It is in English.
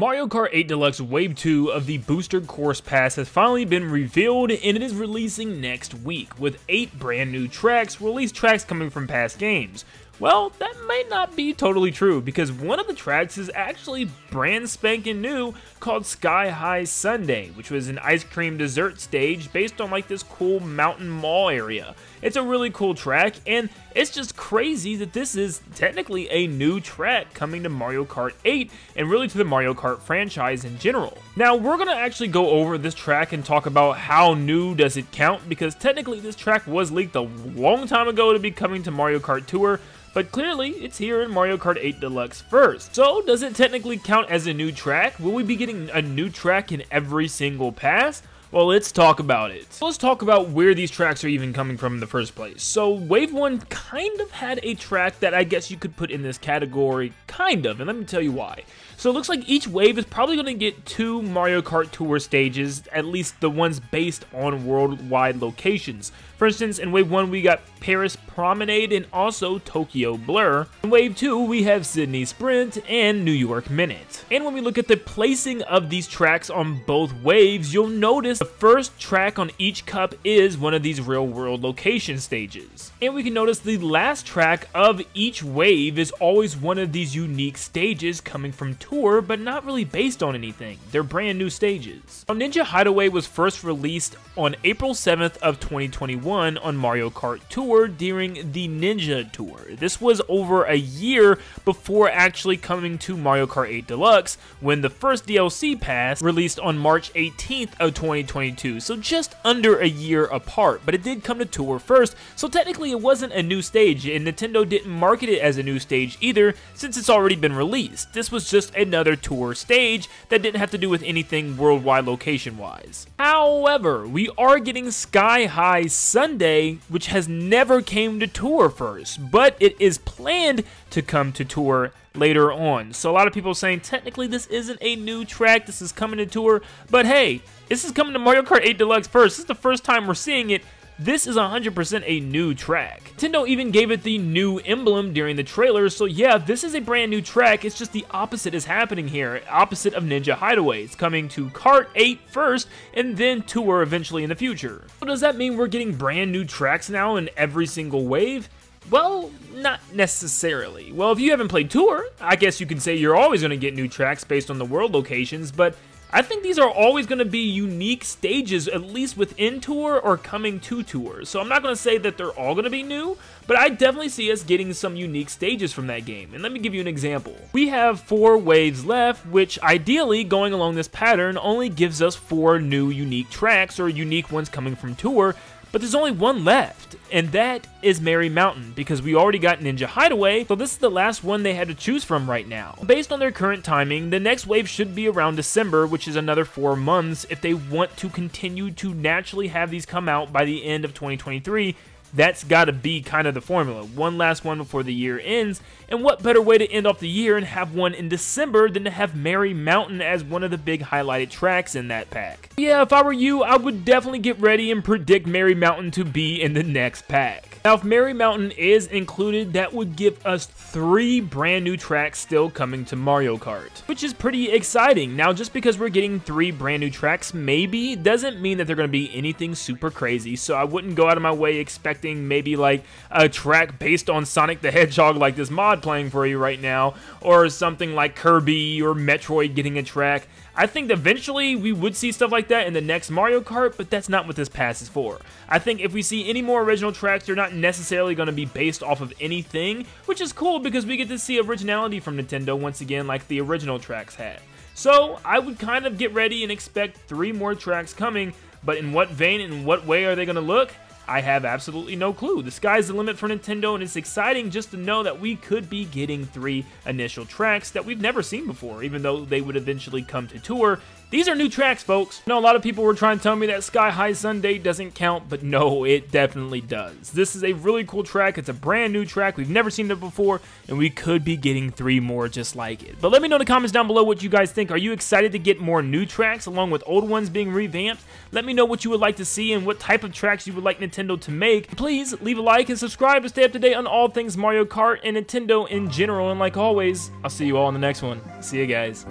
Mario Kart 8 Deluxe Wave 2 of the Booster Course Pass has finally been revealed and it is releasing next week with 8 brand new tracks, released tracks coming from past games. Well, that might not be totally true because one of the tracks is actually brand spanking new called Sky-High Sundae, which was an ice cream dessert stage based on like this cool mountain mall area. It's a really cool track and it's just crazy that this is technically a new track coming to Mario Kart 8 and really to the Mario Kart franchise in general. Now, we're going to actually go over this track and talk about how new does it count because technically this track was leaked a long time ago to be coming to Mario Kart Tour, but clearly it's here in Mario Kart 8 Deluxe first. So does it technically count as a new track? Will we be getting a new track in every single pass? Well, let's talk about it. Let's talk about where these tracks are even coming from in the first place. So Wave 1 kind of had a track that I guess you could put in this category, kind of, and let me tell you why. So it looks like each wave is probably going to get two Mario Kart Tour stages, at least the ones based on worldwide locations. For instance, in Wave 1 we got Paris Promenade and also Tokyo Blur. In Wave 2 we have Sydney Sprint and New York Minute. And when we look at the placing of these tracks on both waves, you'll notice the first track on each cup is one of these real world location stages. And we can notice the last track of each wave is always one of these unique stages coming from tour, but not really based on anything. They're brand new stages. Now, Ninja Hideaway was first released on April 7th of 2021 on Mario Kart Tour during the Ninja Tour. This was over a year before actually coming to Mario Kart 8 Deluxe when the first DLC pass released on March 18th of 2022. So just under a year apart, but it did come to Tour first. So technically it wasn't a new stage and Nintendo didn't market it as a new stage either since it's already been released. This was just another tour stage that didn't have to do with anything worldwide location wise. However, we are getting Sky-High Sundae, which has never came to tour first, but it is planned to come to tour later on. So a lot of people saying technically this isn't a new track, this is coming to tour, but hey, this is coming to Mario Kart 8 Deluxe first. This is the first time we're seeing it this is 100% a new track. Nintendo even gave it the new emblem during the trailer, so yeah, this is a brand new track, it's just the opposite is happening here, opposite of Ninja Hideaway. It's coming to Kart 8 first, and then Tour eventually in the future. So does that mean we're getting brand new tracks now in every single wave? Well, not necessarily. Well, if you haven't played Tour, I guess you can say you're always going to get new tracks based on the world locations, but I think these are always going to be unique stages, at least within Tour or coming to Tour. So I'm not going to say that they're all going to be new, but I definitely see us getting some unique stages from that game. And let me give you an example. We have four waves left, which ideally, going along this pattern, only gives us four new unique tracks or unique ones coming from Tour, but there's only one left, and that is Merry Mountain, because we already got Ninja Hideaway, so this is the last one they had to choose from right now. Based on their current timing, the next wave should be around December, which is another four months, if they want to continue to naturally have these come out by the end of 2023, that's got to be kind of the formula. One last one before the year ends, and what better way to end off the year and have one in December than to have Merry Mountain as one of the big highlighted tracks in that pack. Yeah, if I were you, I would definitely get ready and predict Merry Mountain to be in the next pack. Now, if Merry Mountain is included, that would give us three brand new tracks still coming to Mario Kart, which is pretty exciting. Now, just because we're getting three brand new tracks, maybe, doesn't mean that they're going to be anything super crazy, so I wouldn't go out of my way expecting maybe like a track based on Sonic the Hedgehog like this mod playing for you right now, or something like Kirby or Metroid getting a track. I think eventually we would see stuff like that in the next Mario Kart, but that's not what this pass is for. I think if we see any more original tracks, they're not necessarily going to be based off of anything, which is cool because we get to see originality from Nintendo once again like the original tracks had. So I would kind of get ready and expect three more tracks coming, but in what vein and what way are they going to look? I have absolutely no clue. The sky's the limit for Nintendo, and it's exciting just to know that we could be getting three initial tracks that we've never seen before, even though they would eventually come to tour. These are new tracks, folks. I know a lot of people were trying to tell me that Sky-High Sundae doesn't count, but no, it definitely does. This is a really cool track. It's a brand new track. We've never seen it before, and we could be getting three more just like it. But let me know in the comments down below what you guys think. Are you excited to get more new tracks along with old ones being revamped? Let me know what you would like to see and what type of tracks you would like Nintendo to make. Please leave a like and subscribe to stay up to date on all things Mario Kart and Nintendo in general. And like always, I'll see you all in the next one. See you guys.